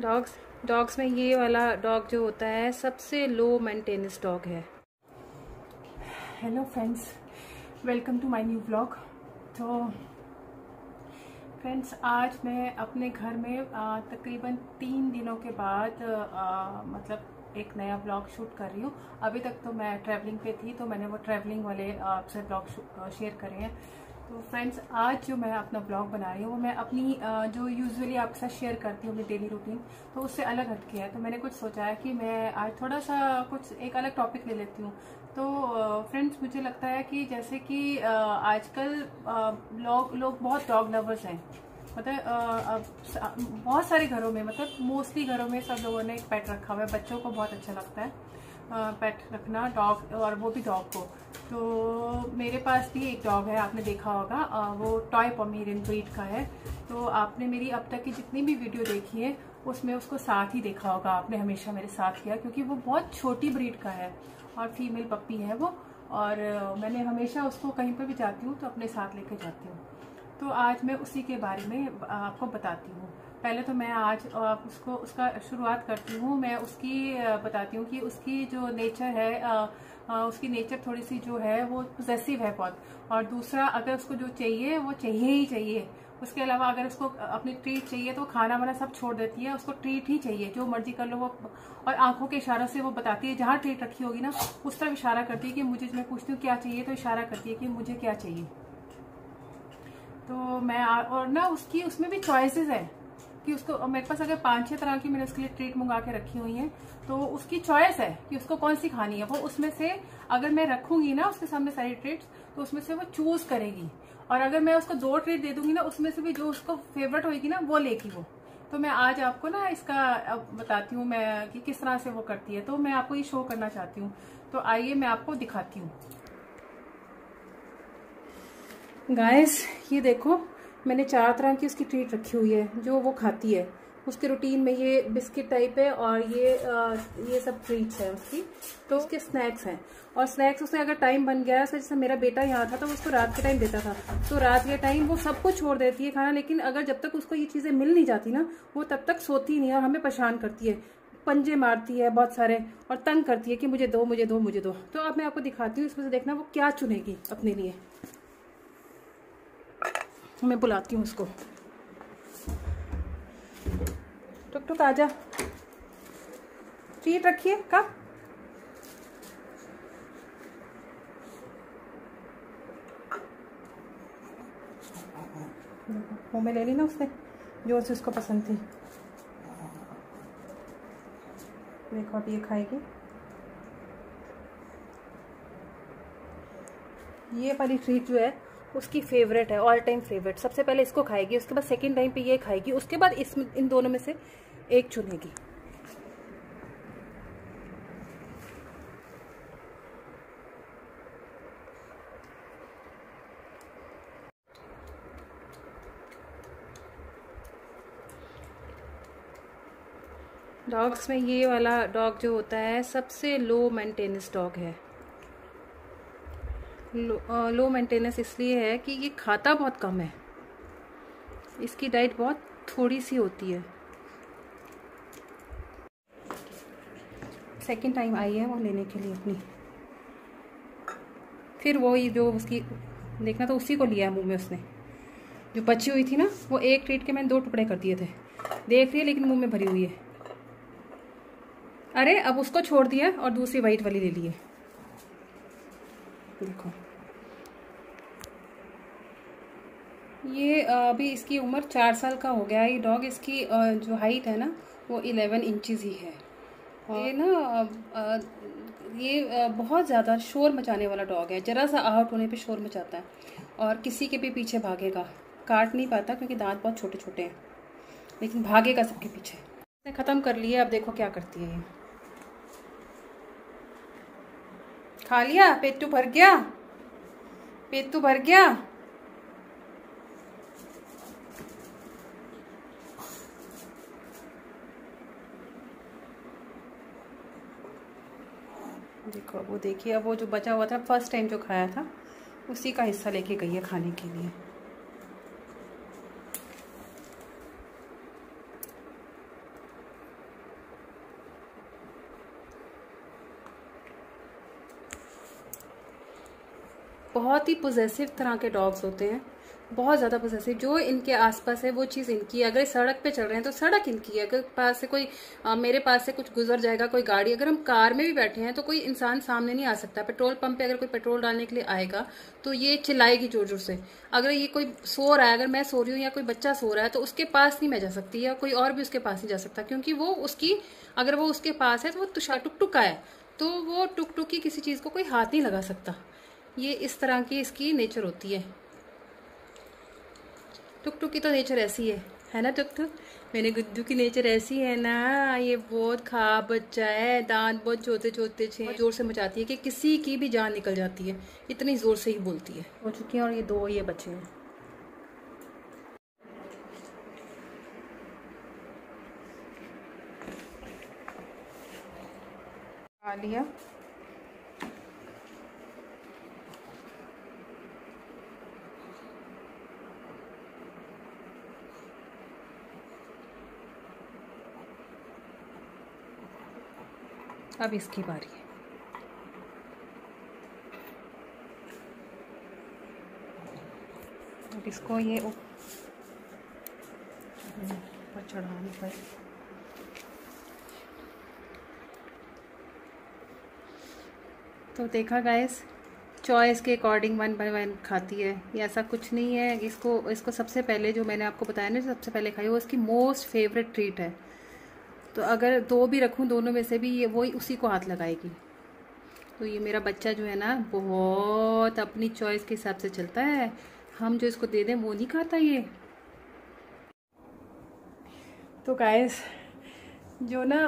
Dogs dogs में ये वाला डॉग जो होता है सबसे लो मेंटेनेंस डॉग है। Hello friends welcome to my new blog तो फ्रेंड्स आज मैं अपने घर में तकरीबन तीन दिनों के बाद आ, मतलब एक नया ब्लॉग शूट कर रही हूँ। अभी तक तो मैं ट्रैवलिंग पे थी तो मैंने वो ट्रैवलिंग वाले आपसे ब्लॉग शेयर करे हैं। तो फ्रेंड्स आज जो मैं अपना ब्लॉग बना रही हूँ, वो मैं अपनी जो यूजुअली आपके साथ शेयर करती हूँ अपनी डेली रूटीन तो उससे अलग हटके है। तो मैंने कुछ सोचा है कि मैं आज थोड़ा सा कुछ एक अलग टॉपिक ले लेती हूँ। तो फ्रेंड्स मुझे लगता है कि जैसे कि आजकल लोग लोग बहुत डॉग लवर्स हैं। मतलब बहुत सारे घरों में मतलब मोस्टली घरों में सब लोगों ने एक पेट रखा हुआ है। बच्चों को बहुत अच्छा लगता है। पेट रखना डॉग और वो भी डॉग को। तो मेरे पास भी एक डॉग है, आपने देखा होगा। वो टॉय पमीरियन ब्रीड का है। तो आपने मेरी अब तक की जितनी भी वीडियो देखी है, उसमें उसको साथ ही देखा होगा। आपने हमेशा मेरे साथ किया, क्योंकि वो बहुत छोटी ब्रीड का है और फीमेल पप्पी है वो। और मैंने हमेशा उसको कहीं पर भी जाती हूँ तो अपने साथ लेके जाती हूँ। तो आज मैं उसी के बारे में आपको बताती हूँ। पहले तो मैं आज उसको, उसका शुरुआत करती हूँ। मैं उसकी बताती हूँ कि उसकी जो नेचर है उसकी नेचर थोड़ी सी जो है वो पोजेसिव है बहुत। और दूसरा, अगर उसको जो चाहिए, वो चाहिए ही चाहिए। उसके अलावा अगर उसको अपनी ट्रीट चाहिए तो खाना वाना सब छोड़ देती है। उसको ट्रीट ही चाहिए। जो मर्ज़ी कर लो वो, और आँखों के इशारों से वो बताती है। जहाँ ट्रीट रखी होगी ना, उस तरफ़ इशारा करती है कि मुझे, मैं पूछती हूँ, क्या चाहिए? तो इशारा करती है कि मुझे क्या चाहिए? तो मैं और ना उसकी, उसमें भी चॉइसेस है कि उसको मेरे पास अगर पाँच छह तरह की मैंने उसके लिए ट्रीट मंगा के रखी हुई है तो उसकी चॉइस है कि उसको कौन सी खानी है। वो उसमें से, अगर मैं रखूँगी ना उसके सामने सारी ट्रीट्स तो उसमें से वो चूज़ करेगी। और अगर मैं उसको दो ट्रीट दे दूँगी ना, उसमें से भी जो उसको फेवरेट होगी ना, वो लेगी वो। तो मैं आज आपको ना इसका बताती हूँ मैं कि किस तरह से वो करती है। तो मैं आपको ये शो करना चाहती हूँ। तो आइए मैं आपको दिखाती हूँ। गाइस ये देखो मैंने चार तरह की उसकी ट्रीट रखी हुई है जो वो खाती है। उसके रूटीन में ये बिस्किट टाइप है और ये आ, ये सब ट्रीट्स है उसकी। तो उसके स्नैक्स हैं। और स्नैक्स उसने अगर टाइम बन गया है जैसे मेरा बेटा यहाँ था तो उसको रात के टाइम देता था। तो रात के टाइम वो सब कुछ छोड़ देती है खाना लेकिन अगर जब तक उसको ये चीज़ें मिल नहीं जाती ना वो तब तक सोती नहीं और हमें परेशान करती है। पंजे मारती है बहुत सारे और तंग करती है कि मुझे दो मुझे दो मुझे दो। तो अब मैं आपको दिखाती हूँ इसमें से देखना वो क्या चुनेगी अपने लिए। मैं बुलाती हूँ उसको। टुक टुक आजा ट्रीट रखिए, कब? मुँह में ले ली ना उसने जो से उसको पसंद थी। देखो अब ये खाएगी। ये वाली ट्रीट जो है उसकी फेवरेट है ऑल टाइम फेवरेट सबसे पहले इसको खाएगी, उसके बाद सेकेंड टाइम पे ये खाएगी, उसके बाद इस, इन दोनों में से एक चुनेगी। डॉग्स में ये वाला डॉग जो होता है, सबसे लो मेंटेनेंस डॉग है। लो, मेंटेनेंस इसलिए है कि ये खाता बहुत कम है। इसकी डाइट बहुत थोड़ी सी होती है। सेकेंड टाइम आई है वो लेने के लिए अपनी। फिर वो ही जो उसकी देखना तो उसी को लिया है मुँह में उसने। जो बची हुई थी ना वो एक ट्रीट के मैंने दो टुकड़े कर दिए थे। देख रही है लेकिन मुँह में भरी हुई है। अरे अब उसको छोड़ दिया और दूसरी वाइट वाली ले ली है। देखो। ये अभी इसकी उम्र चार साल का हो गया है। ये डॉग इसकी जो हाइट है ना वो इलेवन इंचज़ ही है। ये ना ये बहुत ज़्यादा शोर मचाने वाला डॉग है। ज़रा सा आउट होने पे शोर मचाता है और किसी के भी पीछे भागेगा। काट नहीं पाता क्योंकि दांत बहुत छोटे छोटे हैं लेकिन भागेगा सबके पीछे। इसने ख़त्म कर लिया अब देखो क्या करती है ये। खा लिया? पेटू भर गया? पेटू भर गया? देखो वो देखिए, अब वो जो बचा हुआ था फ़र्स्ट टाइम जो खाया था, उसी का हिस्सा लेके गई है खाने के लिए। बहुत ही पोजेसिव तरह के डॉग्स होते हैं। बहुत ज़्यादा पोजेसिव जो इनके आसपास है वो चीज़ इनकी है। अगर सड़क पे चल रहे हैं तो सड़क इनकी है। अगर पास से कोई आ, मेरे पास से कुछ गुजर जाएगा कोई गाड़ी अगर हम कार में भी बैठे हैं तो कोई इंसान सामने नहीं आ सकता। पेट्रोल पंप पे अगर कोई पेट्रोल डालने के लिए आएगा तो ये चिल्लाएगी ज़ोर ज़ोर से। अगर ये कोई सो रहा है अगर मैं सो रही हूँ या कोई बच्चा सो रहा है तो उसके पास नहीं मैं जा सकती या कोई और भी उसके पास नहीं जा सकता क्योंकि वो उसकी अगर वो उसके पास है तो वो तुषा टुक टुका है। तो वो टुक टुक की किसी चीज़ को कोई हाथ नहीं लगा सकता। ये इस तरह की इसकी नेचर होती है। टुक टुक की तो नेचर ऐसी है है ना टुक टुक मैंने गुद्दू की नेचर ऐसी है ना ये बहुत खाब बच्चा है दांत बहुत छोटे छोटे छे ज़ोर से मचाती है कि किसी की भी जान निकल जाती है इतनी ज़ोर से ही बोलती है। हो चुकी है और ये दो ये बच्चे हैं। लिया। अब इसकी बारी है। अब इसको ये ऊपर चढ़ाने पर। तो देखा गाइस चॉइस के अकॉर्डिंग वन बाय वन खाती है। ये ऐसा कुछ नहीं है, इसको इसको सबसे पहले जो मैंने आपको बताया ना, सबसे पहले खाई, वो इसकी मोस्ट फेवरेट ट्रीट है। तो अगर दो भी रखूँ, दोनों में से भी ये वही उसी को हाथ लगाएगी। तो ये मेरा बच्चा जो है ना, बहुत अपनी चॉइस के हिसाब से चलता है। हम जो इसको दे दें, वो नहीं खाता ये। तो गाइस जो ना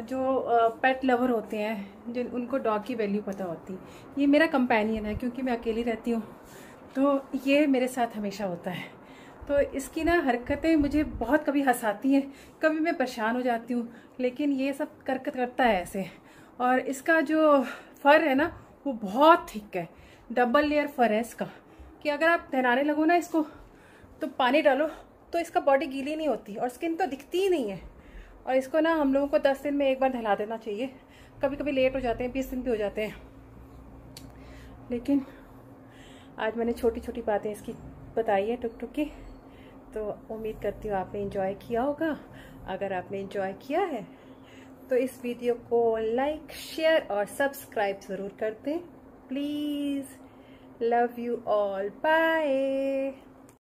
जो पेट लवर होते हैं, जिन, उनको डॉग की वैल्यू पता होती, ये मेरा कंपेनियन है, क्योंकि मैं अकेली रहती हूँ। तो ये मेरे साथ हमेशा होता है। तो इसकी ना हरकतें मुझे बहुत कभी हंसाती हैं, कभी मैं परेशान हो जाती हूँ, लेकिन ये सब करकत करता है ऐसे। और इसका जो फर है ना, वो बहुत थिक है डबल लेयर फर है इसका। कि अगर आप नहलाने लगो ना इसको तो पानी डालो तो इसका बॉडी गीली नहीं होती और स्किन तो दिखती ही नहीं है। और इसको ना हम लोगों को दस दिन में एक बार नहला देना चाहिए। कभी कभी लेट हो जाते हैं, बीस दिन भी हो जाते हैं। लेकिन आज मैंने छोटी छोटी बातें इसकी बताई है टुक टुक की। तो उम्मीद करती हूँ आपने इंजॉय किया होगा। अगर आपने इंजॉय किया है तो इस वीडियो को लाइक शेयर और सब्सक्राइब ज़रूर कर दें। Please love you all bye